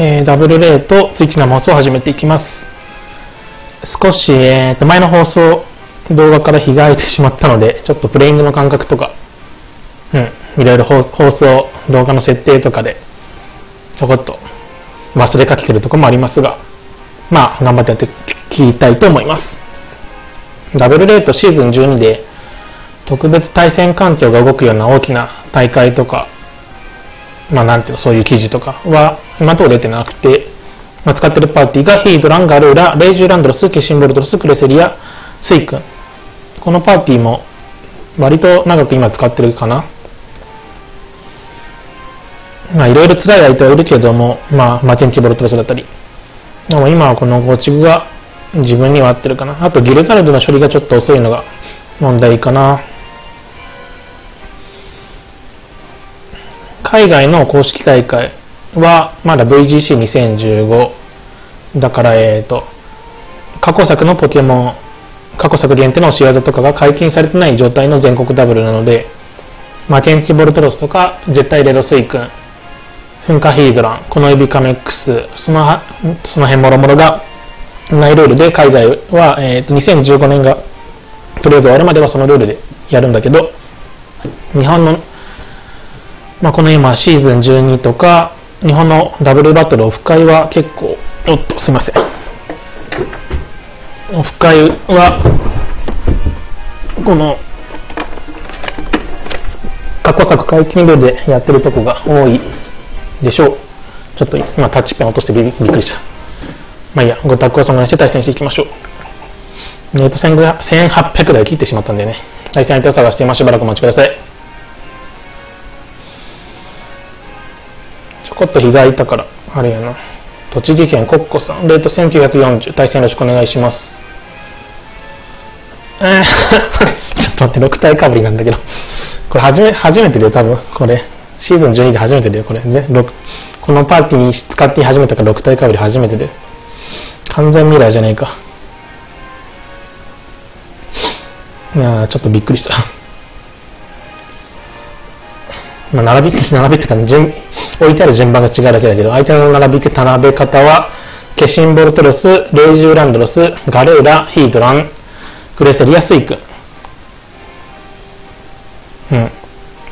えー、ダブルレートツイッチ生放送を始めていきます。少し、えー、と前の放送動画から日が空いてしまったのでちょっとプレイングの感覚とかうんいろいろ放送動画の設定とかでちょこっと忘れかけてるとこもありますがまあ頑張ってやって聞きたいと思います。ダブルレートシーズン12で特別対戦環境が動くような大きな大会とかまあなんていうのそういう記事とかは今のところ出てなくて、まあ、使ってるパーティーがヒードラン、ガルーラ、レイジュランドロス、化身ボルトロス、クレセリア、スイクン。このパーティーも割と長く今使ってるかな。まあいろいろ辛い相手はいるけども、まあマテンチボルトロスだったり。でも今はこの構築が自分には合ってるかな。あとギルガルドの処理がちょっと遅いのが問題かな。海外の公式大会はまだ VGC2015 だからえっ、と過去作のポケモン過去作限定の仕業とかが解禁されてない状態の全国ダブルなのでマケンチボルトロスとか絶対レドスイ君噴火ヒードランこのエビカメックスそのその辺もろもろがないルールで海外は、えー、と2015年がとりあえず終わるまではそのルールでやるんだけど日本のまあ、この今シーズン12とか日本のダブルバトルオフ会は結構おっとすいません。オフ会はこの過去作解禁ルールでやってるとこが多いでしょう。ちょっと今タッチペン落としてびっくりした。まあいいやごタックを備えして対戦していきましょう。えっと1800台切ってしまったんでね。対戦相手を探して今しばらくお待ちください。ちょこっと日がいたから。あれやな。栃木県コッコさん。レート1940対戦よろしくお願いします。えー。ちょっと待って。6体かぶりなんだけど。これ初め初めてだよ多分。これ。シーズン12で初めてだよこれ。このパーティーに使って始めたから6体かぶり初めてで完全未来じゃねえか。いやちょっとびっくりした。まあ並び 並びっていうか順置いてある順番が違うだけだけど、相手の並び並べ方は、ケシンボルトロス、レイジューランドロス、ガレーラ、ヒードラン、クレセリア、スイク。うん。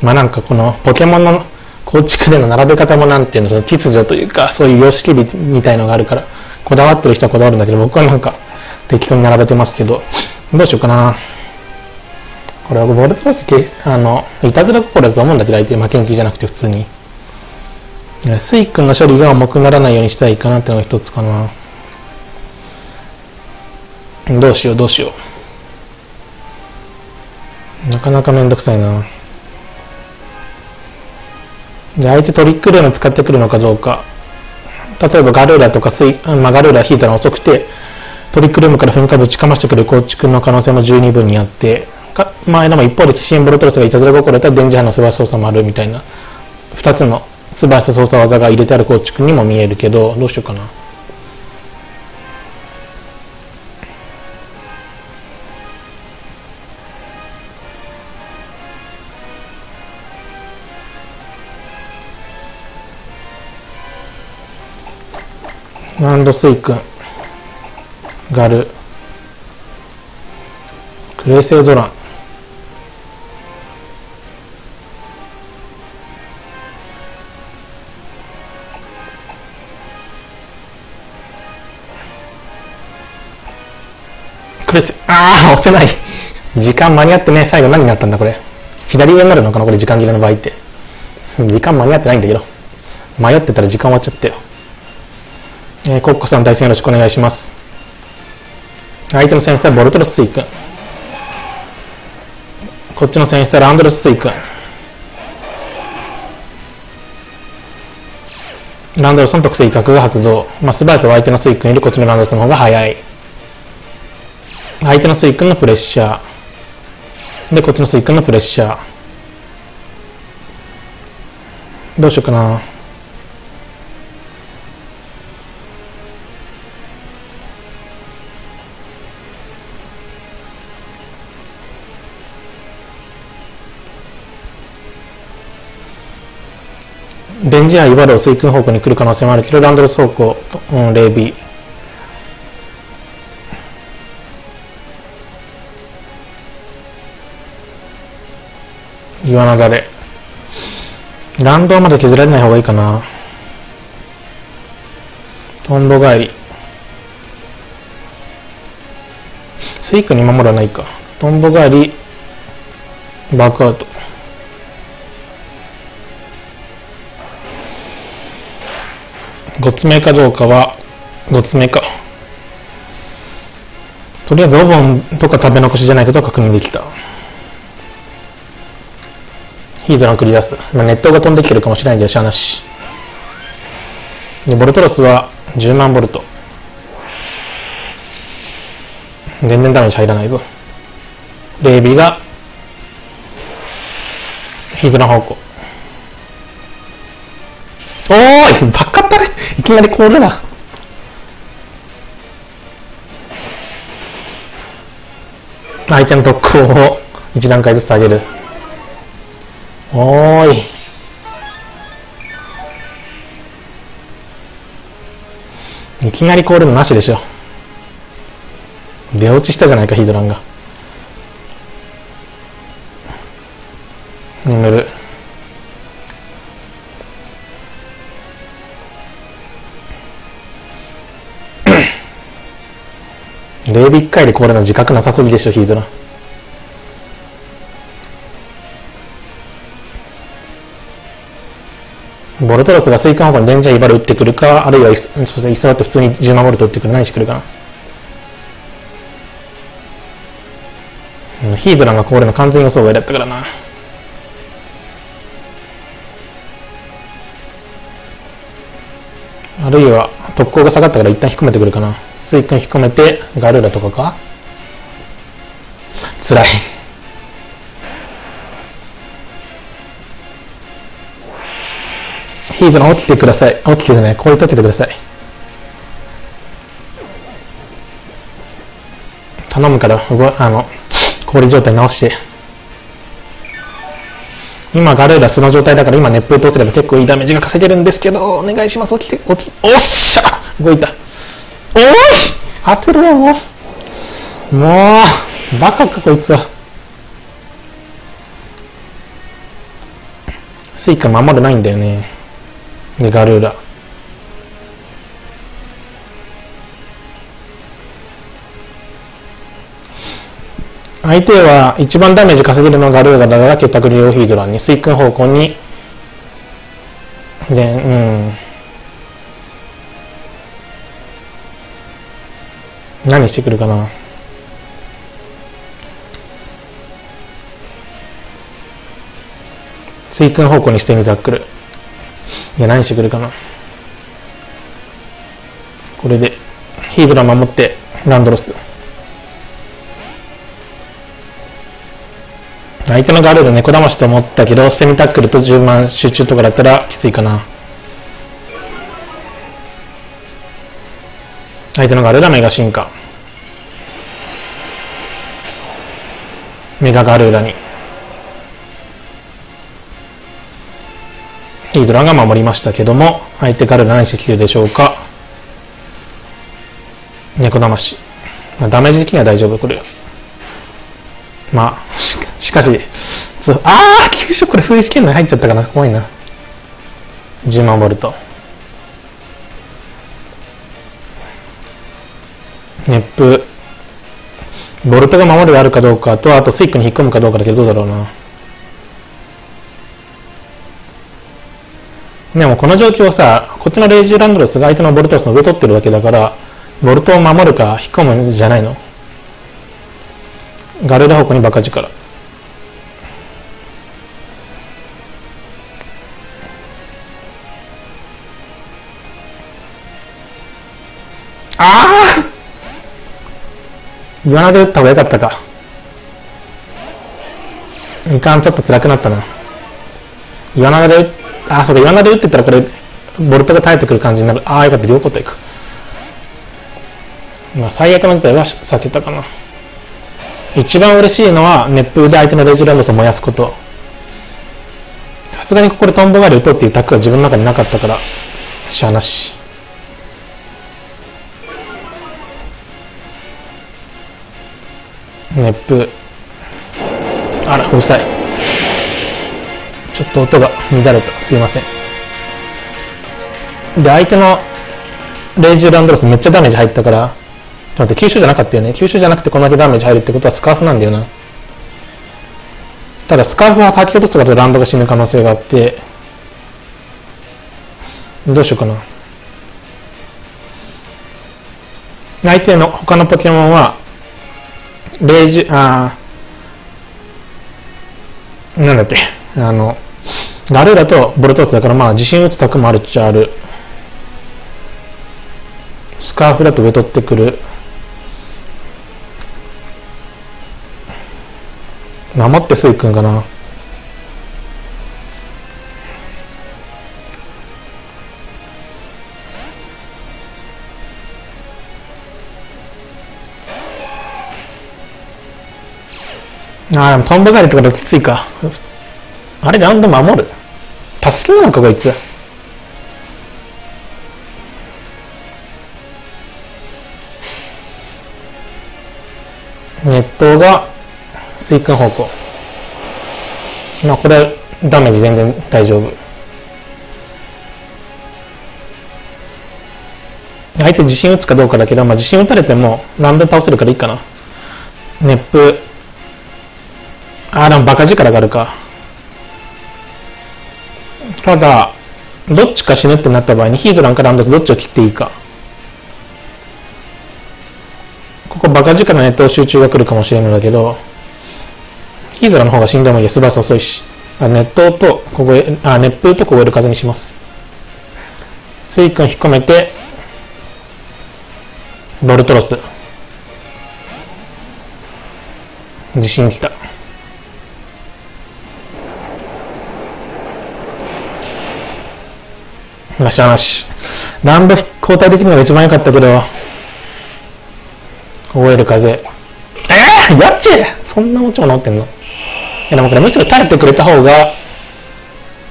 まあなんかこのポケモンの構築での並べ方もなんていうの、その秩序というか、そういう様式美みたいのがあるから、こだわってる人はこだわるんだけど、僕はなんか適当に並べてますけど、どうしようかな。これはボルトロス、あの、いたずら心だと思うんだけど、相手、負けん気じゃなくて普通に。スイ君の処理が重くならないようにしたいかなっていうのが一つかな。どうしようどうしよう。なかなかめんどくさいな。で相手トリックルーム使ってくるのかどうか。例えばガルーラとかスイ、まあ、ガルーラ引いたら遅くてトリックルームから噴火ぶちかましてくる構築の可能性も十二分にあってか前でも一方でシンボルトロスがいたずら心だったら電磁波の素晴らし操作もあるみたいな。2つの素早さ操作技が入れてある構築にも見えるけどどうしようかな。ランドスイ君ガル。クレイセイドラン。ああ、押せない。時間間に合ってね、最後何になったんだこれ。左上になるのかなこれ時間切れの場合って。時間間に合ってないんだけど。迷ってたら時間終わっちゃったよ。えー、コッコさん対戦よろしくお願いします。相手の選手はボルトロススイ君。こっちの選手はランドロススイ君。ランドロスの特性威嚇が発動。まあ、素早さは相手のスイ君よりこっちのランドロスの方が速い。相手のスイ君のプレッシャー。でこっちのスイ君のプレッシャー。どうしようかな。ベンジハイバルを水君方向に来る可能性もあるけどランドルス方向、うん、レイビー。岩なだれランドまだ削られない方がいいかな。トンボ帰り。スイクに守らないか。トンボ帰り。バックアウト。5つ目かどうかは5つ目か。とりあえずオボンとか食べ残しじゃないことは確認できた。ヒードラン繰り出す、まあ、熱湯が飛んできてるかもしれないんでしゃあなしでボルトロスは10万ボルト。全然ダメージ入らないぞ。レイビーがヒードラン方向。おーいバカったねいきなりこれだ相手の特攻を1段階ずつ上げる。おーい。いきなりコールのなしでしょ。出落ちしたじゃないかヒードランが。眠る。レイビッ回でこれの自覚なさすぎでしょヒードラン。ボルトロスがスイカ方向にデンジャーイバル打ってくるかあるいはイスイスワって普通に10万ボルト打ってくる何してくるかな。ヒードランがこれの完全予想外だったからな。あるいは特攻が下がったから一旦引っ込めてくるかな。スイクン引っ込めてガルーラとかか。辛い。ヒードラ起きてください。起きてね声かけてください。頼むからあの氷状態直して。今ガルーラ素の状態だから今熱風通せれば結構いいダメージが稼げるんですけどお願いします。起きて起きておっしゃ！動いた。おい！当てろよもう。もうバカかこいつは。スイクン守れないんだよね。でガルーラ相手は一番ダメージ稼げるのがガルーラだから結託両ヒードラにスイ君方向にでうん。何してくるかな？追訓方向にしてみたくるるいや何してくるかな。これでヒードラ守ってランドロス。相手のガール猫騙しと思ったけど捨て身タックルと10万集中とかだったらきついかな。相手のガルーラメガ進化。メガガルーラに。ドラが守りましたけども相手ガルーラ何してきてるでしょうか。猫だまし、まあ、ダメージ的には大丈夫。これ。まあししかしああ急所これ封止圏内入っちゃったかな。怖いな。10万ボルト。熱風。ボルトが守るがあるかどうかとあとスイックに引っ込むかどうかだけどどうだろうな。でもこの状況さこっちのレイジーランドレスが相手のボルトロスの上取ってるわけだからボルトを守るか引っ込むんじゃないの？ガルーラ方向にバカ力。ああ岩名で打った方がよかったか。いかんちょっと辛くなったな。岩名で。あそうか岩名で打ってたらこれボルトが耐えてくる感じになる。ああよかった両方といく。まあ最悪の事態は避けたかな。一番嬉しいのは熱風で相手のレジランドスを燃やすこと。さすがにここでトンボ狩り打とうっていうタックが自分の中になかったからしゃあなし。熱風。あらうるさい。ちょっと音が乱れたす。いません。で相手のレイジュランドロスめっちゃダメージ入ったから待って吸収じゃなかったよね。吸収じゃなくてこんだけダメージ入るってことはスカーフなんだよな。ただスカーフは叩き落とすことでランドが死ぬ可能性があってどうしようかな。相手の他のポケモンはレイジュあなんだってあのガルーラとボルトーツだからまあ自信打つタクもあるっちゃある。スカーフだと上取ってくる。守ってスイ君かな。ああ、でもトンボ狩りとかだときついか。あれ、ラウンド守る？助けなのか、こいつ。熱湯が水管方向。まあ、これ、ダメージ全然大丈夫。相手自信打つかどうかだけど、まあ、自信打たれてもラウンド倒せるからいいかな。熱風。ああ、でもバカ力があるか。ただ、どっちか死ぬってなった場合にヒードランかランドスどっちを切っていいか。ここバカ力の熱湯集中が来るかもしれないんだけど、ヒードラの方が死んでもいいや、素早さ遅いし。熱湯と凍え、あ、熱風と凍える風にします。水君引っ込めて、ボルトロス。地震来た。よしよし。ランド交代できるのが一番良かったけど、覚える風。えー、やっちそんなもちろん乗ってんの？いやでもこれむしろ耐えてくれた方が、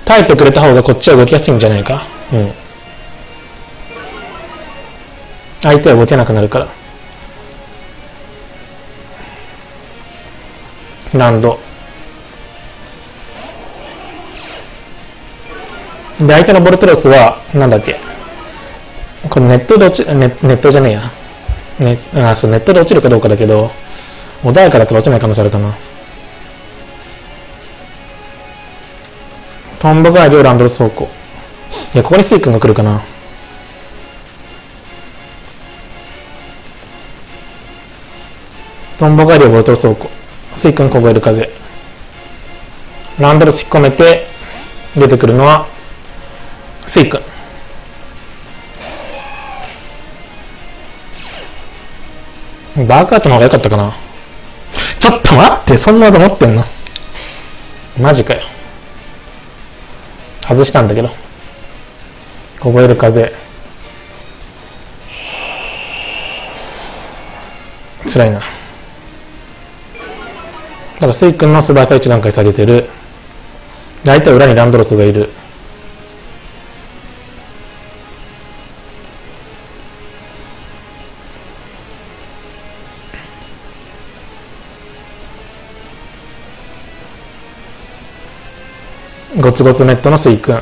耐えてくれた方がこっちは動きやすいんじゃないか。うん。相手は動けなくなるから。ランド。で、相手のボルトロスは、なんだっけ。これネットで落ち、ネネットじゃねえや。ね、あ、そう、ネットで落ちるかどうかだけど、穏やかだったら落ちない可能性あるかな。トンボが両ランドル走行。いや、ここにスイ君が来るかな。トンボが両ボルトル走行。スイ君凍える風。ランドル引っ込めて、出てくるのは、スイ君。バーカートの方が良かったかな。ちょっと待って、そんな技持ってんの？マジかよ。外したんだけど。凍える風。辛いな。だからスイ君の素早さ1段階下げてる。大体裏にランドロスがいる。ゴツゴツネットの水君。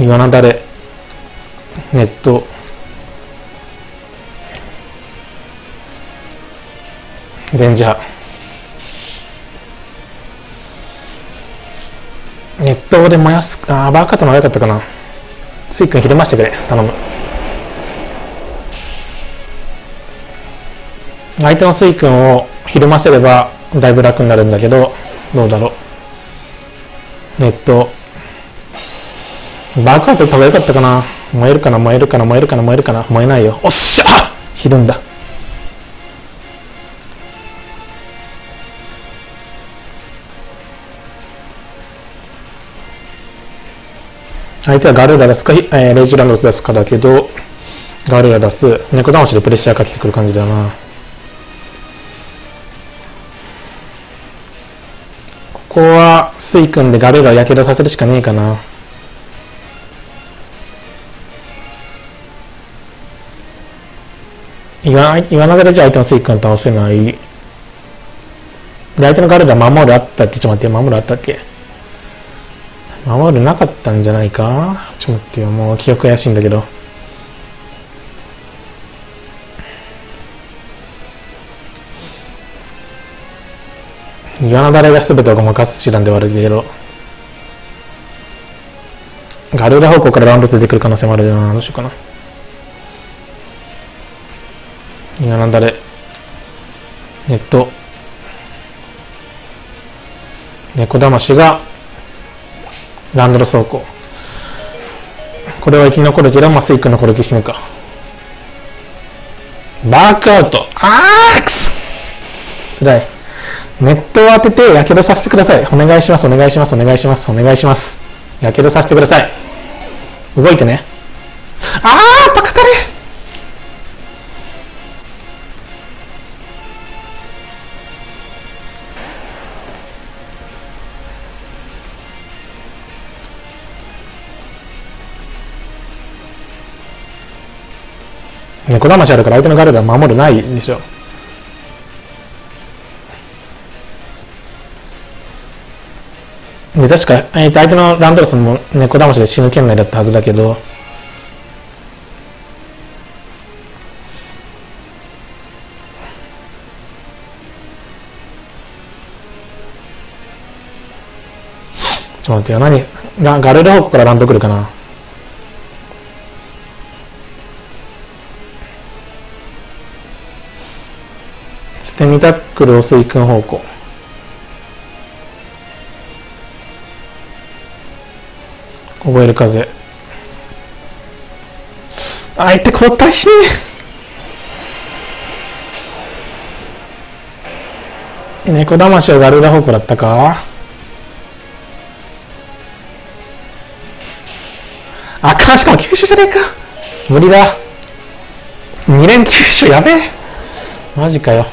イワナダレネット。レンジャー。熱湯で燃やす。ああバーカットの方が良かったかな。水君ひれましてくれ。頼む。相手の水君をひるませればだいぶ楽になるんだけどどうだろう。えっとバークアウトった方が良かったかな。燃えるかな燃えるかな燃えるかな燃えるかな。燃えないよ。おっしゃひるんだ。相手はガルーラ出すか、えー、レイジランド出すか？だけどガルーラ出す猫騙しでプレッシャーかけてくる感じだな。こはスイ君でガルーラをやけどさせるしかねえかな。岩岩流れじゃあ相手のスイ君倒せない。相手のガルーラ守るあったっけちょっと待って守るあったっけ？守るなかったんじゃないか？ちょっと待ってよもう記憶怪しいんだけど。岩のだれが全てをごまかす手段ではあるけどガルーラ方向からラウンド出てくる可能性もあるよなどうしようかな。岩のだれ。えっと猫魂がランドル走行これは生き残るけどまあスイ君の攻撃死ぬか。バークアウト。あーくそ。つらい。ネットを当ててやけどさせてください。お願いしますお願いしますお願いしますお願いします。やけどさせてください。動いてね。あーバカかれ猫魂あるから相手のガルーラ守るないでしょ。で確か、えーと相手のランドロスも猫魂で死ぬ圏内だったはずだけど。ちょっと待ってよ何ガガルーラ方向からランド来るかな。捨て身タックルを水君方向。覚える風。相手交代しね。え猫魂はガルーラ方向だったか？あかんしかも急所じゃねえか？無理だ。2連急所やべえ。マジかよ。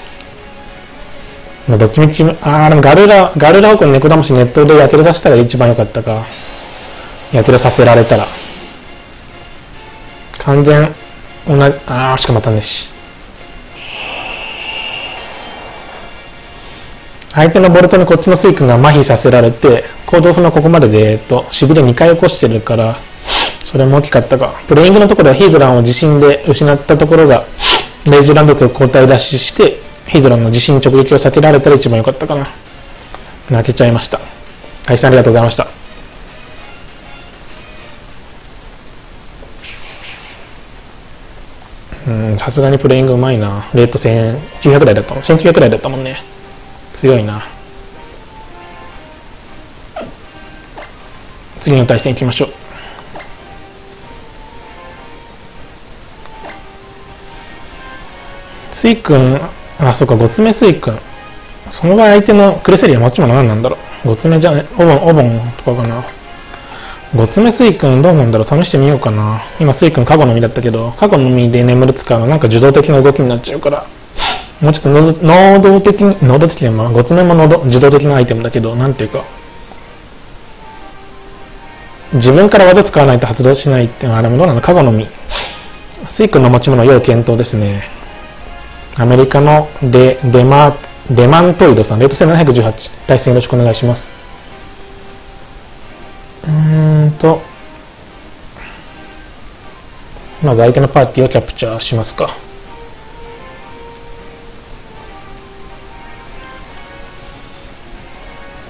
まあどっちみちああでもガルーラガルーラ方向に猫魂ネットでやけどさせたら一番良かったか。やけどさせられたら。完全同じああしかまたねし。相手のボルトにこっちのスイ君が麻痺させられて行動不能ここまでで、えっと、しびれ2回起こしてるからそれも大きかったか。プレイングのところではヒードランを地震で失ったところがレイジュランドツを交代出ししてヒードランの地震直撃を避けられたら一番良かったかな。泣けちゃいました。大さんありがとうございました。うんさすがにプレイングうまいな。レート1900台だったもん1900台だったもんね。強いな。次の対戦いきましょう。スイ君。あそうか。5つ目スイ君。その場合相手のクレセリア持ち物何なんだろう。5つ目じゃね。オボンオボンとかかな。5つ目スイ君どうなんだろう？試してみようかな。今スイ君過去の実だったけど過去の実で眠る使うのなんか受動的な動きになっちゃうから。もうちょっと能能動的に能動的にまあ5つ目も能動受動的なアイテムだけどなんていうか。自分から技使わないと発動しないっていうのはあれもどうなの。過去の実スイ君の持ち物要検討ですね。アメリカのデデマデマントイドさん。レート1718対戦よろしくお願いします。まず相手のパーティーをキャプチャーしますか。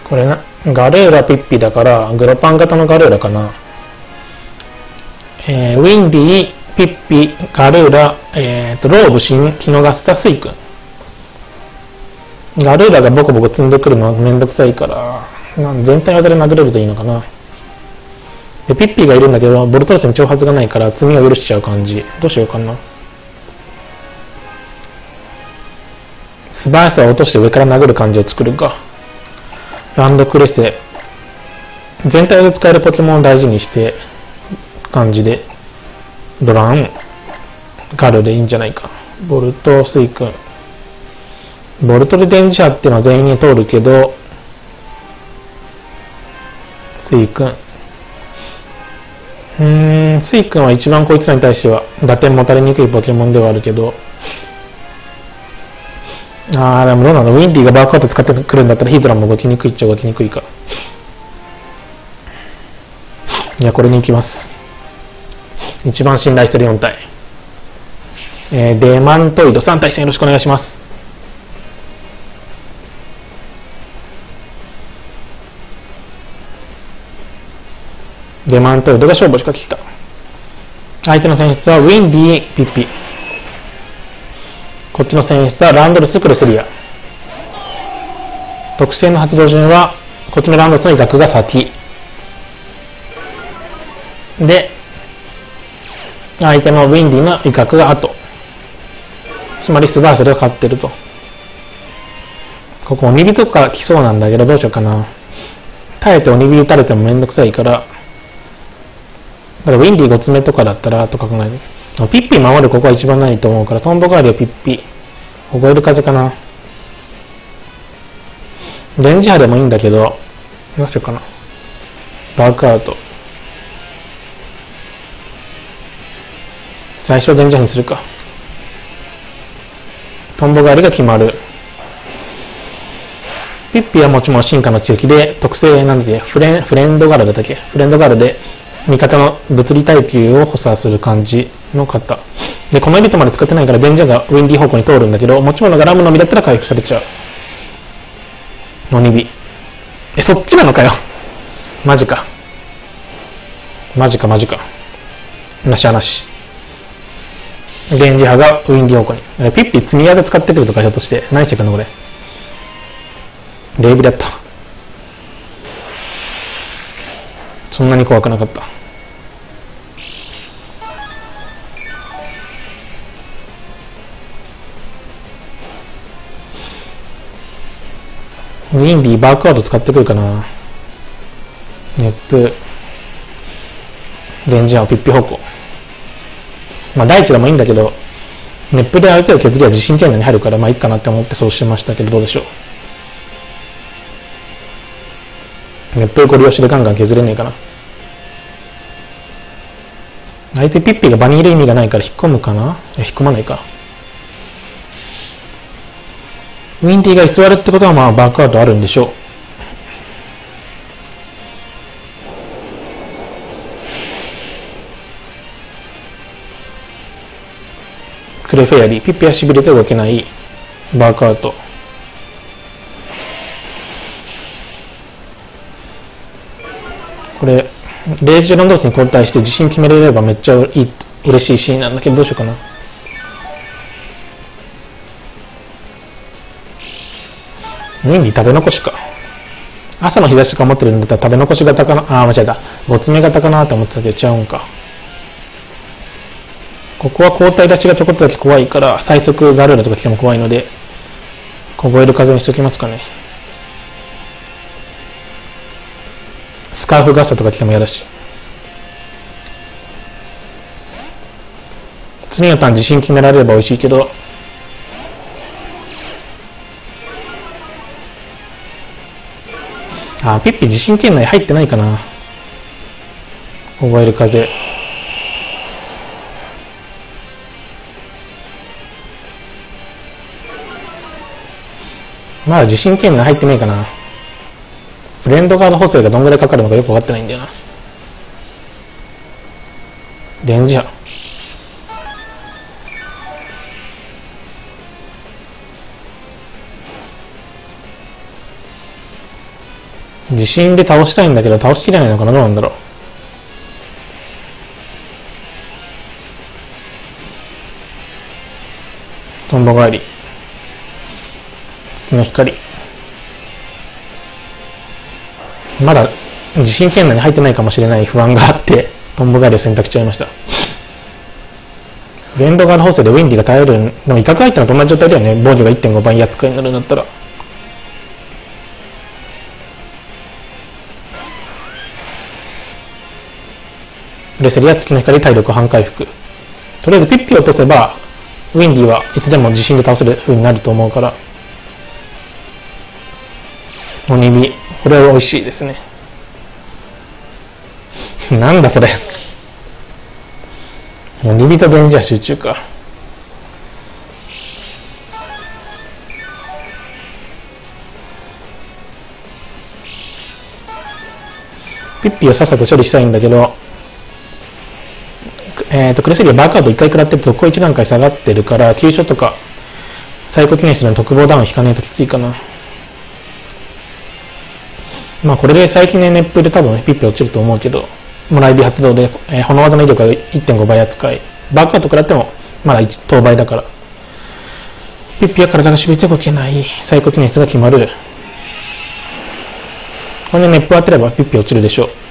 これなガルーラピッピだからグロパン型のガルーラかな。えー、ウィンディピッピガルーラ、えー、とローブシンキノガスタスイ君ガルーラがボコボコ積んでくるのはめんどくさいから全体技で殴れるといいのかな。でピッピーがいるんだけどボルトロスに挑発がないから積みを許しちゃう感じ。どうしようかな。素早さを落として上から殴る感じを作るかランドクレセ全体で使えるポケモンを大事にして感じでドランガルでいいんじゃないか。ボルトスイ君ボルトで電磁波っていうのは全員に通るけどスイ君。うーん、スイ君は一番こいつらに対しては打点持たれにくいポケモンではあるけど、あー、でもどうなのウィンディがバークアウト使ってくるんだったらヒドラも動きにくいっちゃ動きにくいか。いや、これに行きます。一番信頼してる4体。えー、デマントイド3体戦よろしくお願いします。デマントイドが勝負を仕掛けてきた。相手の選出はウィンディー、ピッピ。こっちの選出はランドルス、クルセリア。特性の発動順は、こっちのランドルスの威嚇が先。で、相手のウィンディの威嚇が後。つまり素晴らしいが勝ってると。ここ鬼火とか来そうなんだけどどうしようかな。耐えて鬼火打たれてもめんどくさいから、だからウィンディ5つ目とかだったらとか考える。ピッピ守るここは一番ないと思うから、トンボ代わりはピッピ。覚える風かな？電磁波でもいいんだけど、どうしようかな。バークアウト。最初電磁波にするか。トンボ代わりが決まる。ピッピはもちろん進化の地域で特性なんでフレンフレンドガールだったっけ？フレンドガールで味方の物理耐久を補佐する感じの方。で、このエリートまで使ってないから電磁がウィンディ方向に通るんだけど、持ち物がラムのみだったら回復されちゃう。のにび。え、そっちなのかよ。マジか。マジかマジか。なしなし。電磁波がウィンディ方向に。ピッピ積み上げ使ってくるとかひょっとして。何してくんのこれ。レイビだった。そんなに怖くなかった。ウィンディバークワード使ってくるかな。熱風電磁波ピッピ方向。まあ第一でもいいんだけど熱風である程度削りは地震圏内に入るからまあいいかなって思ってそうしてましたけどどうでしょう。熱風ご利用しでガンガン削れねえかな。相手ピッピが場にいる意味がないから引っ込むかな？引っ込まないか。ウィンディが居座るってことはまあバックアウトあるんでしょう。クレフェアリー、ピッピはしびれて動けないバークアウト。これ、レイジランドースに交代して自信決めれればめっちゃいい嬉しいシーンなんだけどどうしようかな。年に食べ残しか。朝の日差しとか持ってるんだったら食べ残し型かな。ああ、間違えた。ごつめ型かなと思ってたけど、ちゃうんか。ここは交代出しがちょこっとだけ怖いから、最速ガルーラとか来ても怖いので、凍える風にしときますかね。スカーフガストとか来ても嫌だし。次のターン自信決められれば美味しいけど、あ、ピッピ地震圏内入ってないかな。覚える風。まだ地震圏内入ってないかな。フレンドガード補正がどんぐらいかかるのかよく分かってないんだよな。電磁波。地震で倒したいんだけど倒しきれないのかな？どうなんだろう？トンボ帰り。月の光。まだ地震圏内に入ってないかもしれない不安があってトンボ帰りを選択しちゃいました。レンドガード補正でウィンディが耐えるでも威嚇入ったのと同じ状態だよね。防御が1.5倍扱いになるんだったら。レセリア月の光体力半回復とりあえずピッピを落とせばウィンディはいつでも地震で倒せる風になると思うから鬼火これは美味しいですね なんだそれ。もうリビトデンジャー集中か。ピッピをさっさと処理したいんだけど、え、ー、と、クレセリアバーカード1回食らってると、ここ1段階下がってるから、急所とか、サイコ記念するの特防ダウン引かないときついかな。まあこれで最近の熱風で多分ピッピ落ちると思うけど、もらい火発動で、えー、炎技の威力が1.5倍扱い。バックアウト食らっても、まだ1等倍だから。ピッピは体がしびて動けない。サイコ記念スが決まる。これで熱風当てればピッピ落ちるでしょう。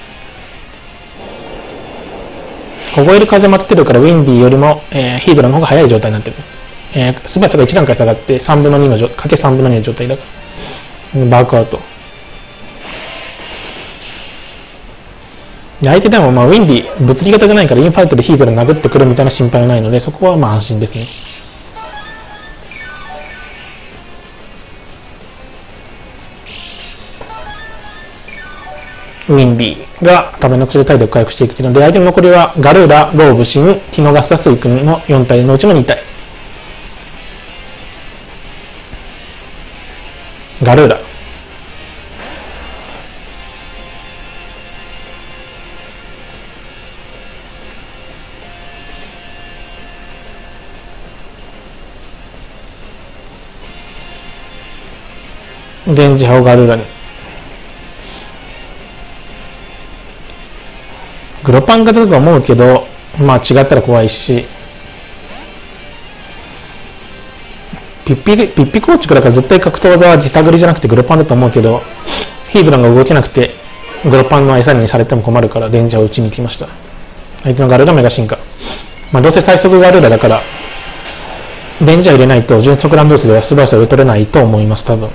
凍える風待ってるからウィンディよりも、えー、ヒードラの方が速い状態になってる。えー、素早さが1段階下がって3分の2のかけ3分の2の状態だから。バークアウト。相手でもまあウィンディ物理型じゃないからインファイトでヒードラ殴ってくるみたいな心配はないのでそこはまあ安心ですね。ウィンディが食べ残しで体力回復していくので、相手の残りはガルーラ、ローブ、シン、ティノガスタ、スイ君の4体のうちの2体。ガルーラ。電磁波をガルーラに。グロパン型だと思うけど、まあ違ったら怖いし、ピッピ、ピッピ構築だから絶対格闘技は自タグリじゃなくてグロパンだと思うけど、ヒードランが動けなくて、グロパンの餌にされても困るから、レンジャーを打ちに行きました。相手のガルダメガ進化。まあどうせ最速ガルダだから、レンジャー入れないと純速ランブースでは素早さを取れないと思います、多分。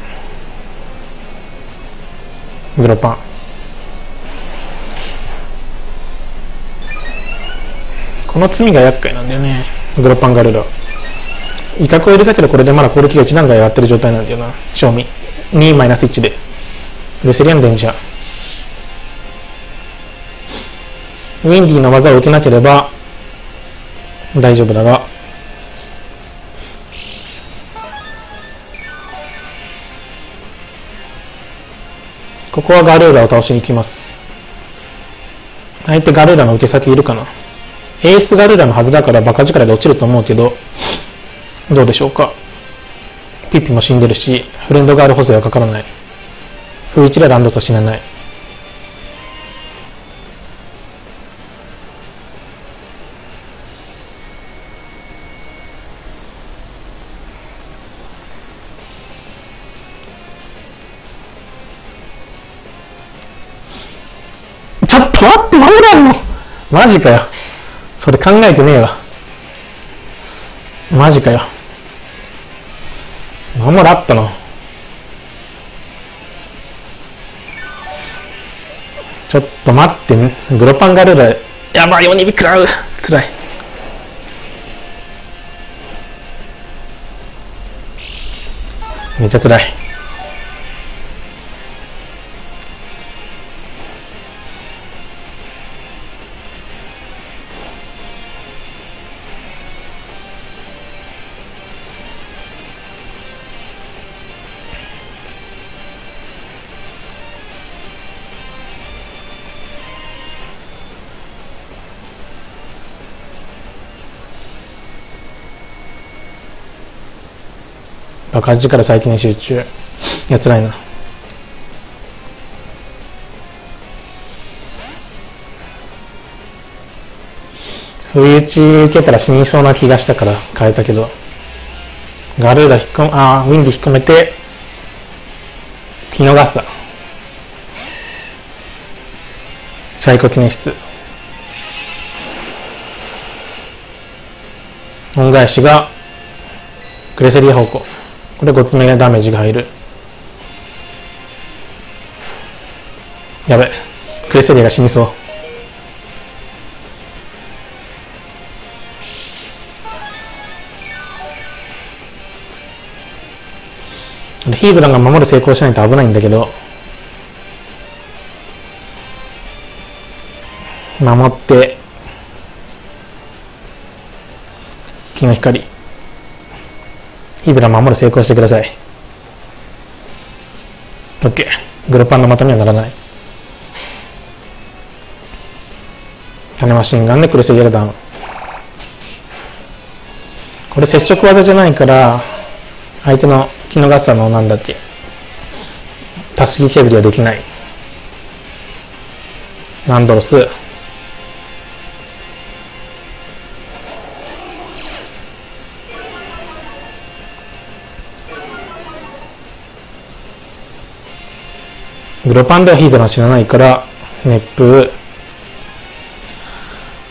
グロパン。の罪が厄介なんだよね。グロパンガルーラ威嚇を入れたけどこれでまだ攻撃が1段階上がってる状態なんだよな。賞味。2マイナス1で。ルセリアンデンジャーウィンディの技を受けなければ大丈夫だが。ここはガルーラを倒しに行きます。相手ガルーラの受け先いるかな。エースガルダのはずだからバカ力で落ちると思うけど、どうでしょうか。ピッピも死んでるし、フレンドガール補正はかからない。風一でランドと死なない。ちょっと待って、マジだよマジかよ。それ考えてねえわ。マジかよ。守らったの。ちょっと待ってね。グロパンガルーラ、やばい、鬼火食らう。つらい。めっちゃつらい。爆発力最近集中。やつらいな。不意打ち受けたら死にそうな気がしたから変えたけど。ガルーダ引っ込めあウィンディ引っ込めてキノガスタサイコ記念室。恩返しがクレセリア方向。これ5つ目がダメージが入る。やべ。クレセリアが死にそう。ヒードランが守る成功しないと危ないんだけど。守って。月の光。ヒドラ守る成功してください。OK グロパンの的にはならない。種マシンガンでクルセイヤルダウン。これ接触技じゃないから相手のキノガッサのなんだっけたすき削りはできない。ランドロス。グロパンではヒードラ死なないから熱風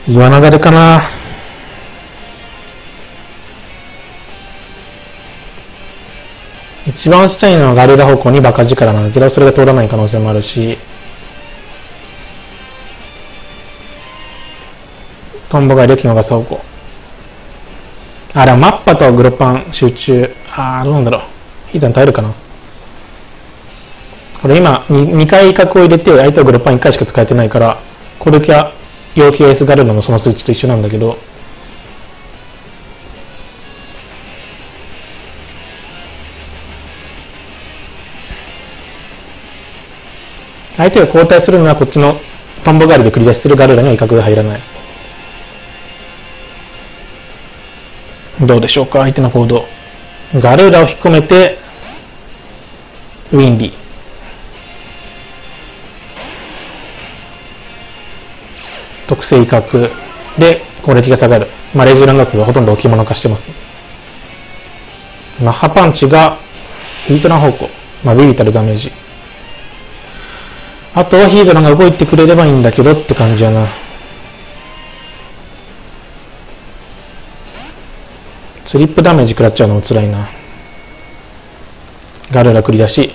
岩流れかな。一番落ちたいのはガルラ方向にバカ力なんだけどそれが通らない可能性もあるしトンボが列のガサ方向あれマッパとグロパン集中。ああどうなんだろう。ヒートに耐えるかな。これ今 2, 2回威嚇を入れて相手はグロッパン1回しか使えてないからコルキャ陽気エースガルノのその数値と一緒なんだけど。相手が交代するのはこっちのトンボガールで繰り出しするガルラには威嚇が入らない。どうでしょうか相手の行動。ガルーラを引っ込めてウィンディ。特性威嚇で攻撃が下がる、まあ、レジュランダスはほとんど置物化してます。マッハパンチがヒートラン方向、まあ、ビビタルダメージ。あとはヒードランが動いてくれればいいんだけどって感じやな。スリップダメージ食らっちゃうのも辛いな。ガルラ繰り出し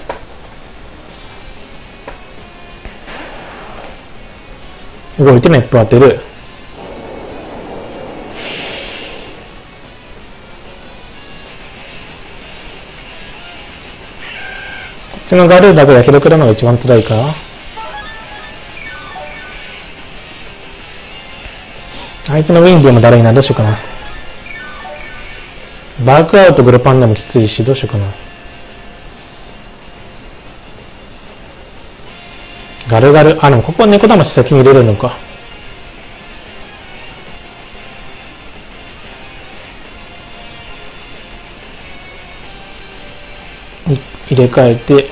動いて熱風当てる。こっちのガルーだけやけどくらのが一番辛いか。相手のウィンディもだるいな。どうしようかな。バークアウトグルパンでもきついしどうしようかな。ガルガルあでもここは猫魂先に入れるのか。入れ替えて。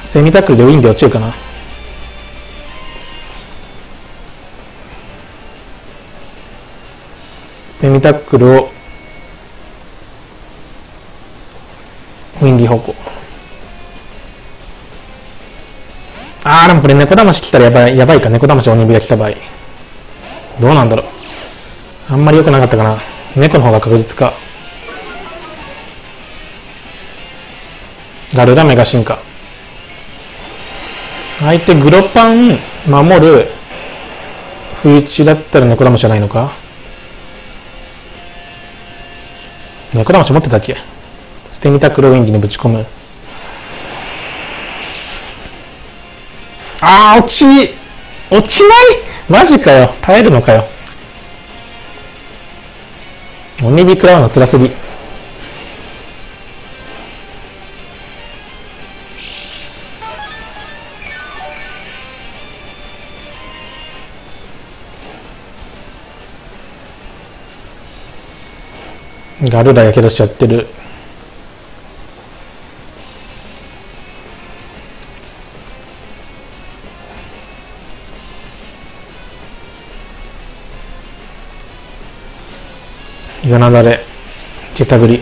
セミタックルでウィンで落ちるかな。セミタックルをウィンディ方向。あーでもこれ猫魂来たらやばいやばいか。猫魂鬼火が来た場合。どうなんだろう。あんまり良くなかったかな。猫の方が確実か。ガルダメガ進化。相手グロパン守る不意打ちだったら猫魂じゃないのか。猫魂持ってたっけ。捨て身タックルウィンギにぶち込む。あー、落ち、落ちない？マジかよ。耐えるのかよ。鬼火食らうの辛すぎ。ガルラやけどしちゃってる。岩なだれ、けたぐり。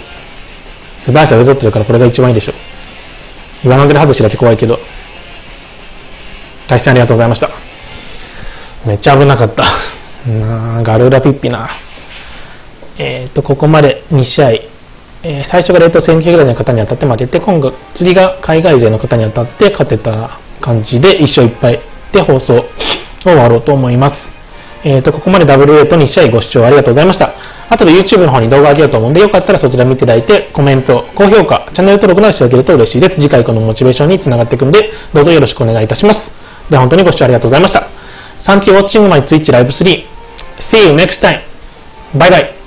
素早さが取ってるからこれが一番いいでしょう。岩なだれ外しだけ怖いけど。大戦ありがとうございました。めっちゃ危なかった。なガルーラピッピな。えっ、と、ここまで2試合。えー、最初が冷凍戦ぐらいの方に当たって負けて、今後、次が海外勢の方に当たって勝てた感じで1勝1敗で放送を終わろうと思います。えっ、と、ここまで WA と2試合ご視聴ありがとうございました。後で YouTube の方に動画あげようと思うんで、よかったらそちら見ていただいて、コメント、高評価、チャンネル登録などしていただけると嬉しいです。次回このモチベーションにつながっていくので、どうぞよろしくお願いいたします。では本当にご視聴ありがとうございました。Thank you watching my Twitch Live 3. See you next time. Bye bye.